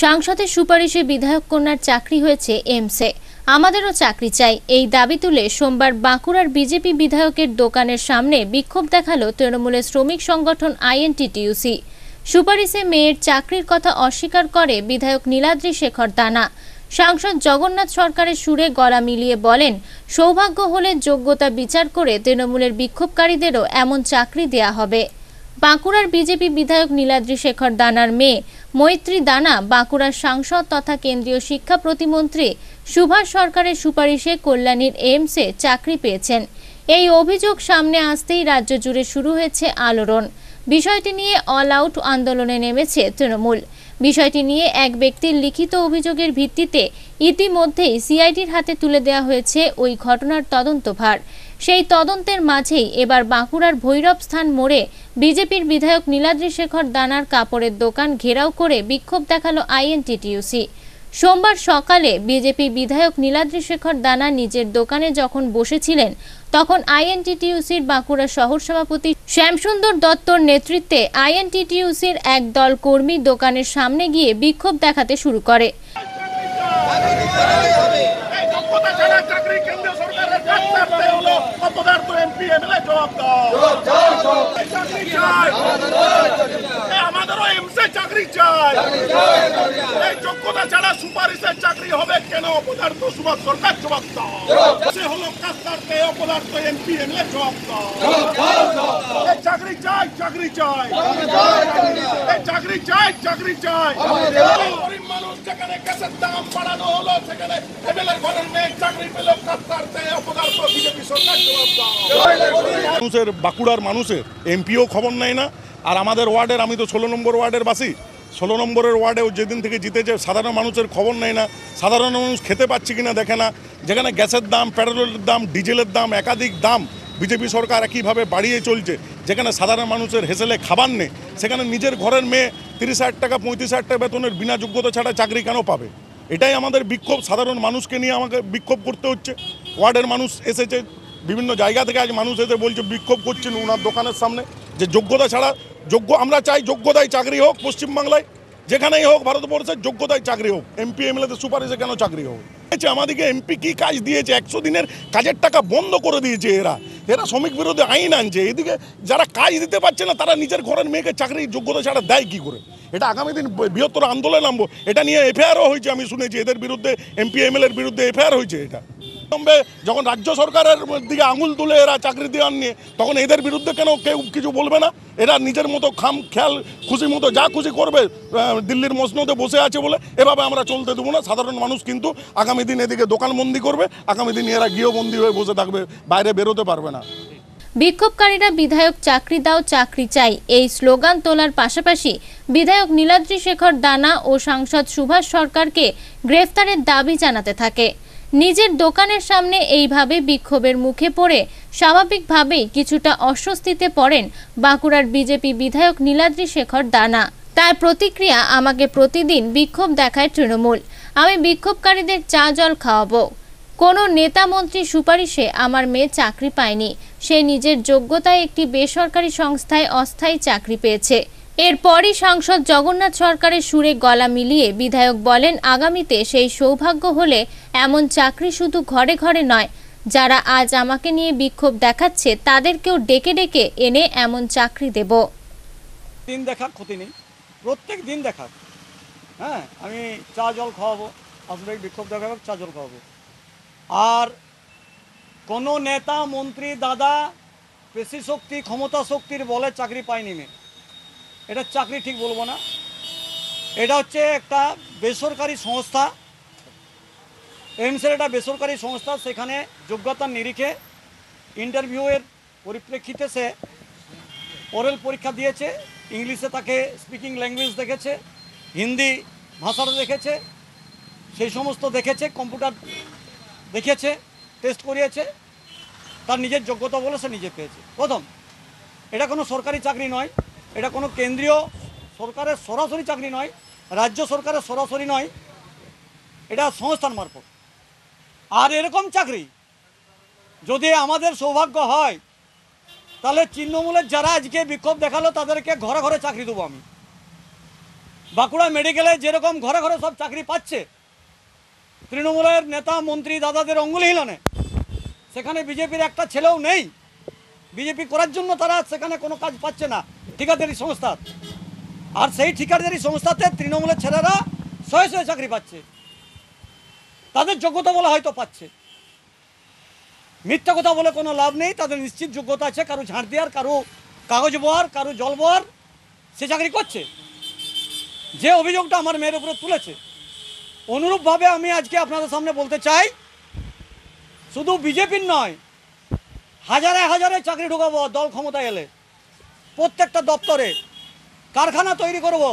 সাংসদের সুপারিশে বিধায়ক কন্যার চাকরি হয়েছে এমসে। আমাদেরও চাকরি চাই, এই দাবি তুলে সোমবার বাঁকুড়ার বিজেপি বিধায়কের দোকানের সামনে বিক্ষোভ দেখাল তৃণমূলের শ্রমিক সংগঠন আইএনটিটিউসি। সুপারিশে মেয়ের চাকরির কথা অস্বীকার করে বিধায়ক নীলাদ্রি শেখর দানা। সাংসদ জগন্নাথ সরকারের সুরে গলা মিলিয়ে বলেন, সৌভাগ্য হলে যোগ্যতা বিচার করে তৃণমূলের বিক্ষোভকারীদেরও এমন চাকরি দেয়া হবে। বাঁকুড়ার বিজেপি বিধায়ক নীলাদ্রি শেখর দানার মেয়ে মৈত্রী দানা বাঁকুড়ার সাংসদ তথা কেন্দ্রীয় শিক্ষা প্রতিমন্ত্রী সুভাষ সরকারের সুপারিশে কল্যাণীর এইমসে চাকরি পেয়েছেন। এই অভিযোগ সামনে আসতেই রাজ্য জুড়ে শুরু হয়েছে আলোড়ন। বিষয়টি নিয়ে অল আউট আন্দোলনে নেমেছে তৃণমূল। বিষয়টি নিয়ে এক ব্যক্তির লিখিত অভিযোগের ভিত্তিতে ইতিমধ্যেই সিআইডির হাতে তুলে দেওয়া হয়েছে ওই ঘটনার তদন্তভার। সেই তদন্তের মাঝেই এবার বাঁকুড়ার ভৈরব স্থান মোড়ে বিজেপির বিধায়ক নীলাদ্রি শেখর দানার কাপড়ের দোকান ঘেরাও করে বিক্ষোভ দেখাল আইএনটিটিউসি। সোমবার সকালে বিজেপি বিধায়ক নীলাদ্রি শেখর দানা নিজের দোকানে যখন বসেছিলেন, তখন আইএনটিটিউসির বাঁকুড়া শহর সভাপতি শ্যামসুন্দর দত্তর নেতৃত্বে আইএনটিটিউসির এক দল কর্মী দোকানের সামনে গিয়ে বিক্ষোভ দেখাতে শুরু করে এই যোগ্যতা ছাড়া চাকরি কেন্দ্রীয় সরকারের কাজ করতে হলো এমপি এমএলএ জবাব দাও। চাকরি চাই। আমাদেরও এমসে চাকরি চাই। এই যোগ্যতা ছাড়া সুপারিশের চাকরি হবে কেন? অপদার্থ সুভাষ সরকার জবাব দাও। সে হলো করতে অপদার্থ এমপি এমএলএ জবাব দাও। চাকরি চাই চাকরি চাই। চাকরি চাই চাকরি চাই। গ্যাসের দাম বাড়ানো হলো, সেখানে ঘরের মেয়ে চাকরি পেল করতে অপদার্থ বিজেপি সরকার মানুষের, বাঁকুড়ার মানুষের, এমপিও খবর নেয় না। আর আমাদের ওয়ার্ডের, আমি তো ষোলো নম্বর ওয়ার্ডের বাসি, ষোলো নম্বরের ওয়ার্ডেও যেদিন থেকে জিতেছে, সাধারণ মানুষের খবর নেয় না। সাধারণ মানুষ খেতে পাচ্ছে কিনা দেখে না। যেখানে গ্যাসের দাম, পেট্রোলের দাম, ডিজেলের দাম, একাধিক দাম বিজেপি সরকার একইভাবে বাড়িয়ে চলছে। যেখানে সাধারণ মানুষের হেসেলে খাবার নেই, সেখানে নিজের ঘরের মেয়ে তিরিশ হাজার টাকা, পঁয়ত্রিশ হাজার টাকা বেতনের বিনা যোগ্যতা ছাড়া চাকরি কেন পাবে? এটাই আমাদের বিক্ষোভ। সাধারণ মানুষকে নিয়ে আমাকে বিক্ষোভ করতে হচ্ছে। ওয়ার্ডের মানুষ এসেছে, বিভিন্ন জায়গা থেকে আজ মানুষ এসে বলছে, বিক্ষোভ করছেন ওনার দোকানের সামনে যে যোগ্যতা ছাড়া যোগ্য, আমরা চাই যোগ্যতায় চাকরি হোক পশ্চিমবাংলায়, যেখানেই হোক ভারতবর্ষের যোগ্যতায় চাকরি হোক। এমপি এমএলএতে সুপারিশে কেন চাকরি হোক দিয়েছে আমাদেরকে এমপি কি কাজ দিয়েছে? একশো দিনের কাজের টাকা বন্ধ করে দিয়েছে এরা। এরা শ্রমিক বিরোধী আইন আনছে। এদিকে যারা কাজ দিতে পারছে না, তারা নিজের ঘরের মেয়েকে চাকরি যোগ্যতা ছাড়া দেয় কি করে? এটা আগামী দিন বৃহত্তর আন্দোলন নামবো। এটা নিয়ে এফআইআরও হয়েছে, আমি শুনেছি। এদের বিরুদ্ধে এমপি, এমএলএর বিরুদ্ধে এফআইআর হয়েছে এটা। যখন রাজ্য সরকারের দিকে আঙুল তুলে এরা চাকরি দেওয়ার নিয়ে, তখন এদের বিরুদ্ধে কেন কেউ কিছু বলবে না? এরা নিজের মতো খাম, খেয়াল, খুশি মতো যা খুশি করবে দিল্লির মসনদে বসে আছে বলে এভাবে আমরা চলতে দেবো না। সাধারণ মানুষ কিন্তু আগামী দিন এদিকে দোকানবন্দি করবে, আগামী দিন এরা গৃহবন্দী হয়ে বসে থাকবে, বাইরে বেরোতে পারবে না। বিক্ষোভকারীরা বিধায়ক চাকরি দাও, চাকরি চাই, এই স্লোগান তোলার পাশাপাশি বিধায়ক নীলাদ্রি শেখর দানা ও সাংসদ সুভাষ সরকারকে গ্রেফতারের দাবি জানাতে থাকে। নিজের দোকানের সামনে এইভাবে বিক্ষোভের মুখে পড়ে। স্বাভাবিকভাবেই কিছুটা অস্বস্তিতে পড়েন বাঁকুড়ার বিজেপি বিধায়ক নীলাদ্রি শেখর দানা। তার প্রতিক্রিয়া, আমাকে প্রতিদিন বিক্ষোভ দেখায় তৃণমূল। আমি বিক্ষোভকারীদের চা জল খাওয়াবো। কোনো নেতা মন্ত্রী সুপারিশে আমার মেয়ে চাকরি পায়নি। সে নিজের যোগ্যতায় একটি বেসরকারি সংস্থায় অস্থায়ী চাকরি পেয়েছে। এরপরই সাংসদ জগন্নাথ সরকারের সুরে গলা মিলিয়ে বিধায়ক বলেন, আগামীতে সেই সৌভাগ্য হলে এমন চাকরি শুধু ঘরে ঘরে নয়। যারা আজ আমাকে নিয়ে বিক্ষোভ দেখাচ্ছে, তাদেরকেও ডেকে ডেকে এনে এমন চাকরি দেব। দিন দেখার ক্ষতি নেই। প্রত্যেক দিন দেখার। হ্যাঁ আমি চা জল খাওয়াবো আসলে বিক্ষোভ দেখাবো, চা জল খাওয়াবো। আর কোনো নেতা, মন্ত্রী, দাদা, পেশি শক্তি, ক্ষমতা শক্তির বলে চাকরি পায়নি মেয়ে। এটা চাকরি ঠিক বলব না। এটা হচ্ছে একটা বেসরকারি সংস্থা। এমসের একটা বেসরকারি সংস্থা, সেখানে যোগ্যতার নিরিখে ইন্টারভিউয়ের পরিপ্রেক্ষিতে সে ওরেল পরীক্ষা দিয়েছে, ইংলিশে তাকে স্পিকিং ল্যাঙ্গুয়েজ দেখেছে, হিন্দি ভাষাটা দেখেছে, সেই সমস্ত দেখেছে, কম্পিউটার দেখেছে, টেস্ট করিয়েছে, তার নিজের যোগ্যতা বলে সে নিজে পেয়েছে। প্রথম, এটা কোনো সরকারি চাকরি নয়। এটা কোনো কেন্দ্রীয় সরকারের সরাসরি চাকরি নয়, রাজ্য সরকারের সরাসরি নয়, এটা সংস্থান মারফত। আর এরকম চাকরি যদি আমাদের সৌভাগ্য হয়, তাহলে তৃণমূলের যারা আজকে বিক্ষোভ দেখাল, তাদেরকে ঘরে ঘরে চাকরি দেবো আমি। বাঁকুড়া মেডিকেলে যেরকম ঘরে ঘরে সব চাকরি পাচ্ছে, তৃণমূলের নেতা, মন্ত্রী, দাদাদের অঙ্গুলি হিলনে সেখানে বিজেপির একটা ছেলেও নেই। বিজেপি করার জন্য তারা সেখানে কোনো কাজ পাচ্ছে না। ঠিকাদারি সংস্থা। আর সেই ঠিকাদারি সংস্থাতে তৃণমূলের ছেলেরা শয়ে শয়ে চাকরি পাচ্ছে। তাদের যোগ্যতা বলে হয়তো পাচ্ছে। মিথ্যা কথা বলে কোনো লাভ নেই, তাদের নিশ্চিত যোগ্যতা আছে। কারও ঝাঁট দেওয়ার, কারও কাগজ বোয়ার, কারও জল বোয়ার, সে চাকরি করছে। যে অভিযোগটা আমার মেয়ের উপরে তুলেছে। অনুরূপভাবে আমি আজকে আপনাদের সামনে বলতে চাই, শুধু বিজেপির নয় হাজারে হাজারে চাকরি ঢুকাবো, দল ক্ষমতায় এলে প্রত্যেকটা দপ্তরে কারখানা তৈরি করব,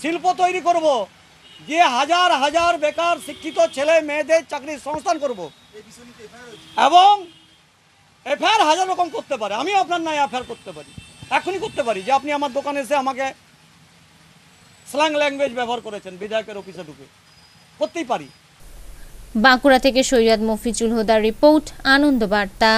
শিল্প তৈরি করব দিয়ে হাজার হাজার বেকার, শিক্ষিত ছেলে মেয়েদের চাকরির সংস্থান করব। এবং এফআইআর হাজার রকম করতে পারে। আমিও আপনার নাই এফআইআর করতে পারি। এখনই করতে পারি যে আপনি আমার দোকানে এসে আমাকে স্ল্যাং ল্যাঙ্গুয়েজ ব্যবহার করেছেন, বিধায়কের অফিসে ঢুকে। করতেই পারি। বাঁকুড়া থেকে সৈয়দ মফিজুল হুদার রিপোর্ট, আনন্দ বার্তা।